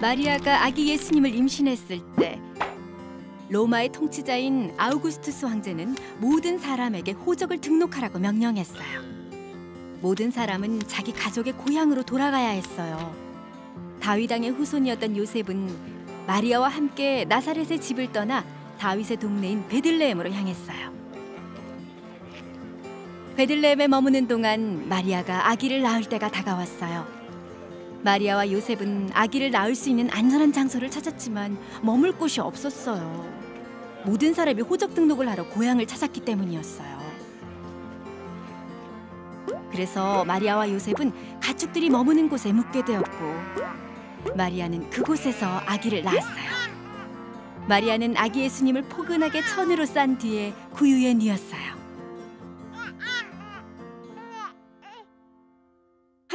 마리아가 아기 예수님을 임신했을 때 로마의 통치자인 아우구스투스 황제는 모든 사람에게 호적을 등록하라고 명령했어요. 모든 사람은 자기 가족의 고향으로 돌아가야 했어요. 다윗왕의 후손이었던 요셉은 마리아와 함께 나사렛의 집을 떠나 다윗의 동네인 베들레헴으로 향했어요. 베들레헴에 머무는 동안 마리아가 아기를 낳을 때가 다가왔어요. 마리아와 요셉은 아기를 낳을 수 있는 안전한 장소를 찾았지만 머물 곳이 없었어요. 모든 사람이 호적 등록을 하러 고향을 찾았기 때문이었어요. 그래서 마리아와 요셉은 가축들이 머무는 곳에 묵게 되었고 마리아는 그곳에서 아기를 낳았어요. 마리아는 아기 예수님을 포근하게 천으로 싼 뒤에 구유에 뉘었어요.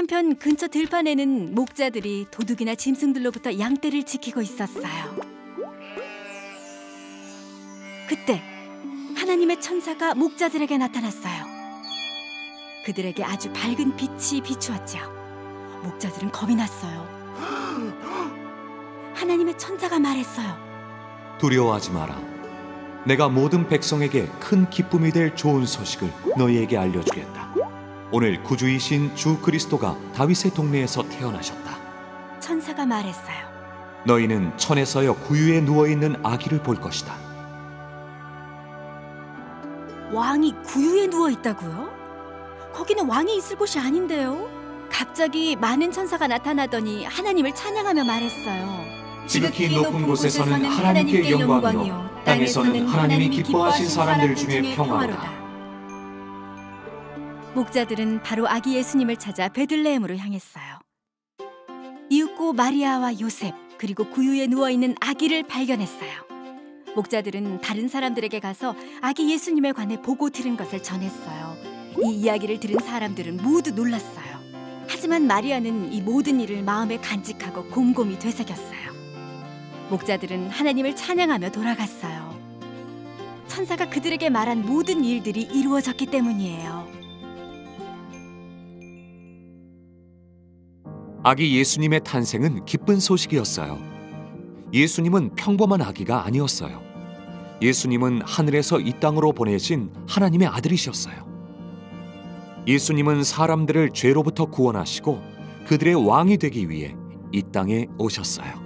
한편 근처 들판에는 목자들이 도둑이나 짐승들로부터 양떼를 지키고 있었어요. 그때 하나님의 천사가 목자들에게 나타났어요. 그들에게 아주 밝은 빛이 비추었죠. 목자들은 겁이 났어요. 하나님의 천사가 말했어요. 두려워하지 마라. 내가 모든 백성에게 큰 기쁨이 될 좋은 소식을 너희에게 알려주겠다. 오늘 구주이신 주 그리스도가 다윗의 동네에서 태어나셨다. 천사가 말했어요. 너희는 천에서여 구유에 누워 있는 아기를 볼 것이다. 왕이 구유에 누워 있다고요? 거기는 왕이 있을 곳이 아닌데요. 갑자기 많은 천사가 나타나더니 하나님을 찬양하며 말했어요. 지극히 높은 곳에서는 하나님께 영광이요 땅에서는 하나님이 기뻐하신 사람들 중에 평화로다. 목자들은 바로 아기 예수님을 찾아 베들레헴으로 향했어요. 이윽고 마리아와 요셉 그리고 구유에 누워 있는 아기를 발견했어요. 목자들은 다른 사람들에게 가서 아기 예수님에 관해 보고 들은 것을 전했어요. 이 이야기를 들은 사람들은 모두 놀랐어요. 하지만 마리아는 이 모든 일을 마음에 간직하고 곰곰이 되새겼어요. 목자들은 하나님을 찬양하며 돌아갔어요. 천사가 그들에게 말한 모든 일들이 이루어졌기 때문이에요. 아기 예수님의 탄생은 기쁜 소식이었어요. 예수님은 평범한 아기가 아니었어요. 예수님은 하늘에서 이 땅으로 보내신 하나님의 아들이셨어요. 예수님은 사람들을 죄로부터 구원하시고 그들의 왕이 되기 위해 이 땅에 오셨어요.